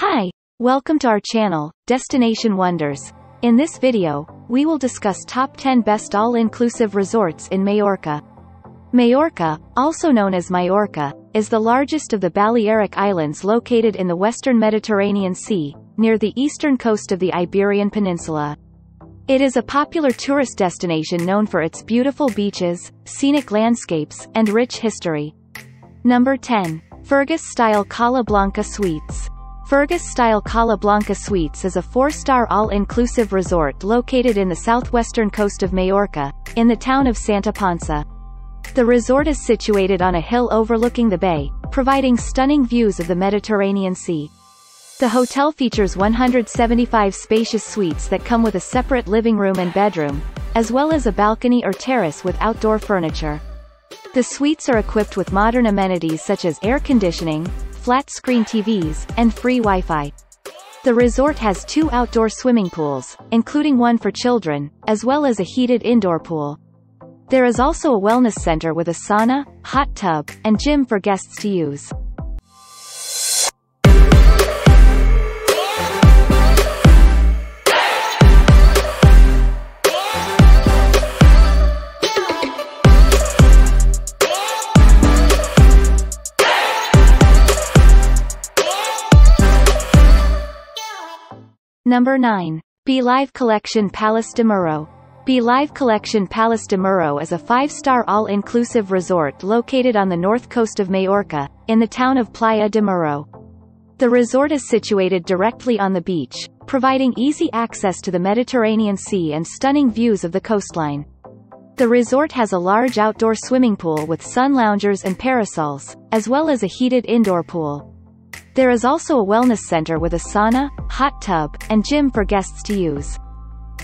Hi, welcome to our channel, Destination Wonders. In this video, we will discuss top 10 best all-inclusive resorts in Majorca. Majorca, also known as Mallorca, is the largest of the Balearic Islands located in the western Mediterranean Sea, near the eastern coast of the Iberian Peninsula. It is a popular tourist destination known for its beautiful beaches, scenic landscapes, and rich history. Number 10. Fergus-style Cala Blanca Suites. Fergus-style Cala Blanca Suites is a four-star all-inclusive resort located in the southwestern coast of Majorca, in the town of Santa Ponsa. The resort is situated on a hill overlooking the bay, providing stunning views of the Mediterranean Sea. The hotel features 175 spacious suites that come with a separate living room and bedroom, as well as a balcony or terrace with outdoor furniture. The suites are equipped with modern amenities such as air conditioning, flat-screen TVs, and free Wi-Fi. The resort has two outdoor swimming pools, including one for children, as well as a heated indoor pool. There is also a wellness center with a sauna, hot tub, and gym for guests to use. Number 9. Be-Live Collection Palace de Muro. Be-Live Collection Palace de Muro is a five-star all-inclusive resort located on the north coast of Majorca, in the town of Playa de Muro. The resort is situated directly on the beach, providing easy access to the Mediterranean Sea and stunning views of the coastline. The resort has a large outdoor swimming pool with sun loungers and parasols, as well as a heated indoor pool. There is also a wellness center with a sauna, hot tub, and gym for guests to use.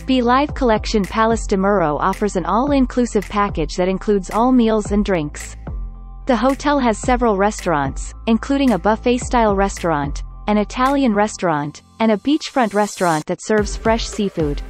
Be-Live Collection Palace de Muro offers an all-inclusive package that includes all meals and drinks. The hotel has several restaurants, including a buffet-style restaurant, an Italian restaurant, and a beachfront restaurant that serves fresh seafood.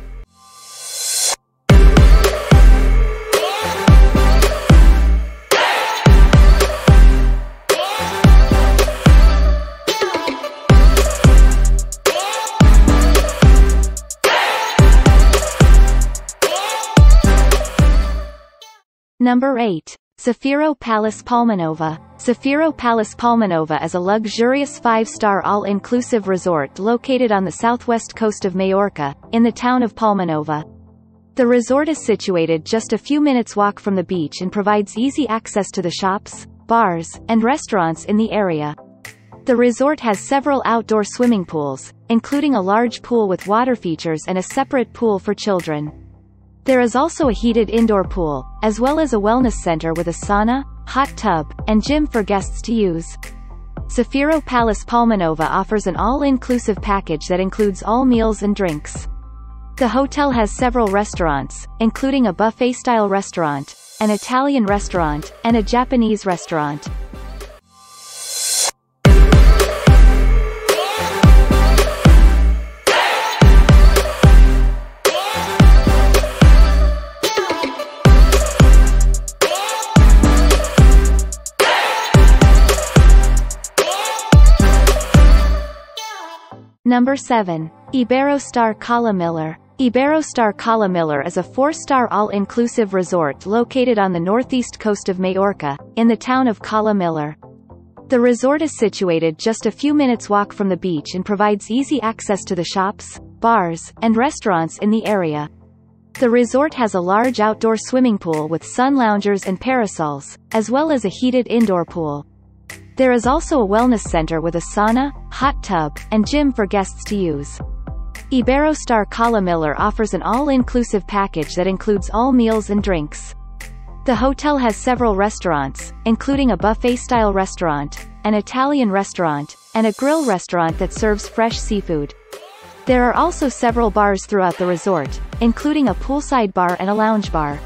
Number 8. Zafiro Palace Palmanova. Zafiro Palace Palmanova is a luxurious five-star all-inclusive resort located on the southwest coast of Majorca, in the town of Palmanova. The resort is situated just a few minutes walk from the beach and provides easy access to the shops, bars, and restaurants in the area. The resort has several outdoor swimming pools, including a large pool with water features and a separate pool for children. There is also a heated indoor pool, as well as a wellness center with a sauna, hot tub, and gym for guests to use. Zafiro Palace Palmanova offers an all-inclusive package that includes all meals and drinks. The hotel has several restaurants, including a buffet-style restaurant, an Italian restaurant, and a Japanese restaurant. Number 7. Iberostar Cala Millor. Iberostar Cala Millor is a four-star all-inclusive resort located on the northeast coast of Majorca, in the town of Cala Millor. The resort is situated just a few minutes walk from the beach and provides easy access to the shops, bars, and restaurants in the area. The resort has a large outdoor swimming pool with sun loungers and parasols, as well as a heated indoor pool. There is also a wellness center with a sauna, hot tub, and gym for guests to use. Iberostar Cala Millor offers an all-inclusive package that includes all meals and drinks. The hotel has several restaurants, including a buffet-style restaurant, an Italian restaurant, and a grill restaurant that serves fresh seafood. There are also several bars throughout the resort, including a poolside bar and a lounge bar.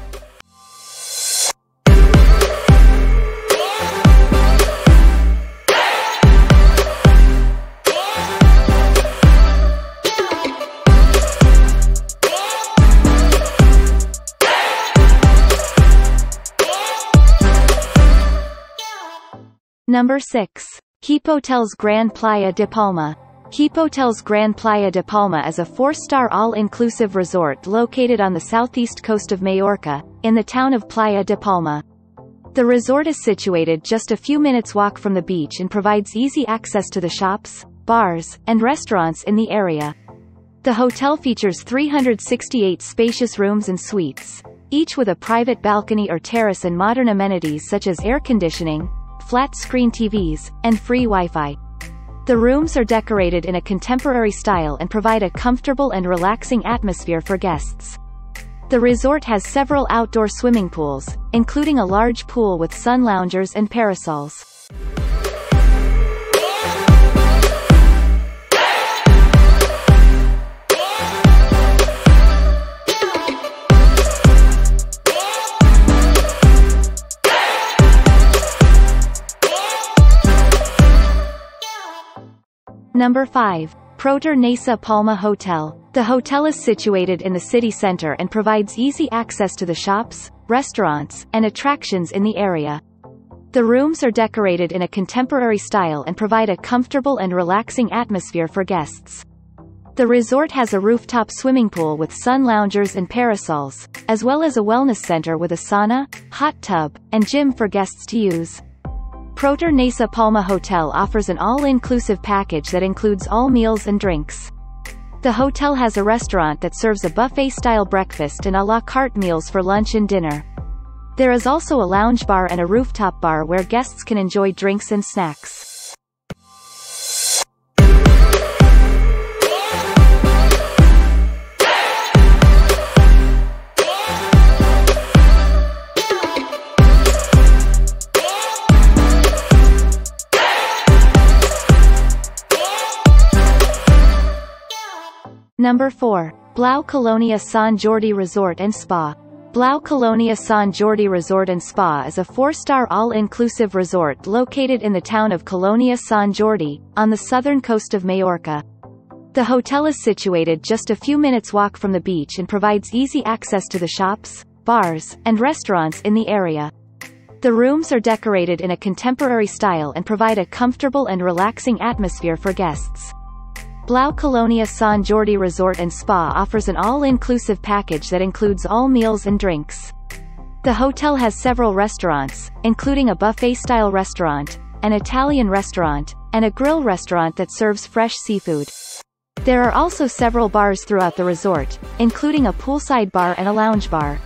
Number 6. Hipotels Gran Playa de Palma. Keep Grand Playa de Palma is a four-star all-inclusive resort located on the southeast coast of Majorca, in the town of Playa de Palma. The resort is situated just a few minutes walk from the beach and provides easy access to the shops, bars, and restaurants in the area. The hotel features 368 spacious rooms and suites, each with a private balcony or terrace and modern amenities such as air conditioning, flat-screen TVs, and free Wi-Fi. The rooms are decorated in a contemporary style and provide a comfortable and relaxing atmosphere for guests. The resort has several outdoor swimming pools, including a large pool with sun loungers and parasols. Number 5. Protur Naisa Palma Hotel. The hotel is situated in the city center and provides easy access to the shops, restaurants, and attractions in the area. The rooms are decorated in a contemporary style and provide a comfortable and relaxing atmosphere for guests. The resort has a rooftop swimming pool with sun loungers and parasols, as well as a wellness center with a sauna, hot tub, and gym for guests to use. Protur Naisa Palma Hotel offers an all-inclusive package that includes all meals and drinks. The hotel has a restaurant that serves a buffet-style breakfast and a la carte meals for lunch and dinner. There is also a lounge bar and a rooftop bar where guests can enjoy drinks and snacks. Number 4. Blau Colonia San Jordi Resort and Spa. Blau Colonia San Jordi Resort and Spa is a four-star all-inclusive resort located in the town of Colonia San Jordi, on the southern coast of Majorca. The hotel is situated just a few minutes walk from the beach and provides easy access to the shops, bars, and restaurants in the area. The rooms are decorated in a contemporary style and provide a comfortable and relaxing atmosphere for guests. Blau Colonia San Jordi Resort and Spa offers an all-inclusive package that includes all meals and drinks. The hotel has several restaurants, including a buffet-style restaurant, an Italian restaurant, and a grill restaurant that serves fresh seafood. There are also several bars throughout the resort, including a poolside bar and a lounge bar.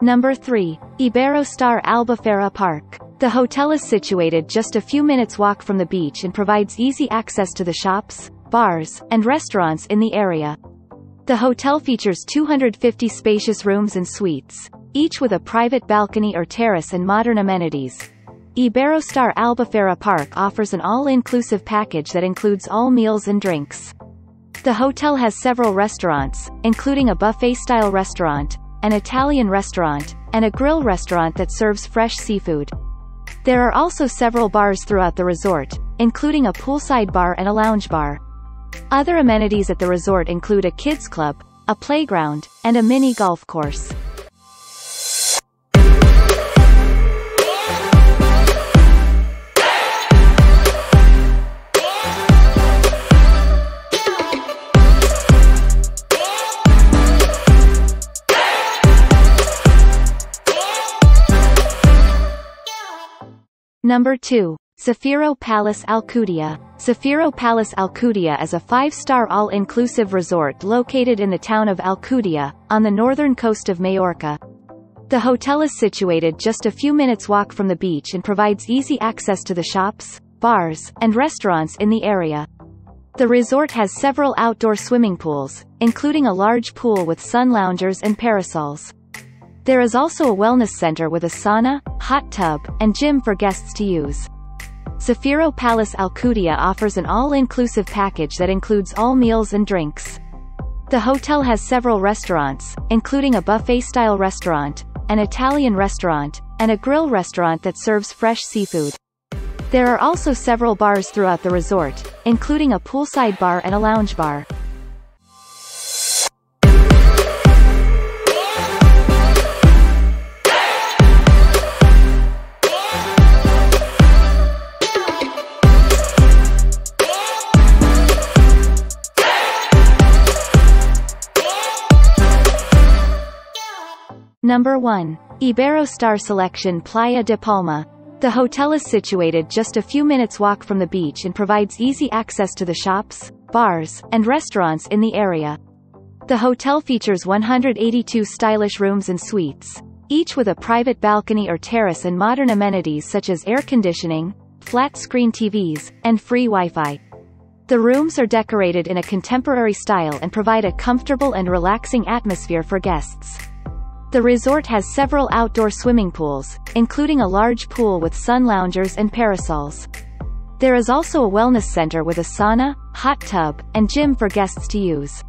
Number 3. Iberostar Albufera Park. The hotel is situated just a few minutes walk from the beach and provides easy access to the shops, bars, and restaurants in the area. The hotel features 250 spacious rooms and suites, each with a private balcony or terrace and modern amenities. Iberostar Albufera Park offers an all-inclusive package that includes all meals and drinks. The hotel has several restaurants, including a buffet-style restaurant, an Italian restaurant, and a grill restaurant that serves fresh seafood. There are also several bars throughout the resort, including a poolside bar and a lounge bar. Other amenities at the resort include a kids club, a playground, and a mini golf course. Number 2. Zafiro Palace Alcudia. Zafiro Palace Alcudia is a five-star all-inclusive resort located in the town of Alcudia, on the northern coast of Majorca. The hotel is situated just a few minutes walk from the beach and provides easy access to the shops, bars, and restaurants in the area. The resort has several outdoor swimming pools, including a large pool with sun loungers and parasols. There is also a wellness center with a sauna, hot tub, and gym for guests to use. Zafiro Palace Alcudia offers an all-inclusive package that includes all meals and drinks. The hotel has several restaurants, including a buffet-style restaurant, an Italian restaurant, and a grill restaurant that serves fresh seafood. There are also several bars throughout the resort, including a poolside bar and a lounge bar. Number 1. Iberostar Selection Playa de Palma. The hotel is situated just a few minutes walk from the beach and provides easy access to the shops, bars, and restaurants in the area. The hotel features 182 stylish rooms and suites, each with a private balcony or terrace and modern amenities such as air conditioning, flat-screen TVs, and free Wi-Fi. The rooms are decorated in a contemporary style and provide a comfortable and relaxing atmosphere for guests. The resort has several outdoor swimming pools, including a large pool with sun loungers and parasols. There is also a wellness center with a sauna, hot tub, and gym for guests to use.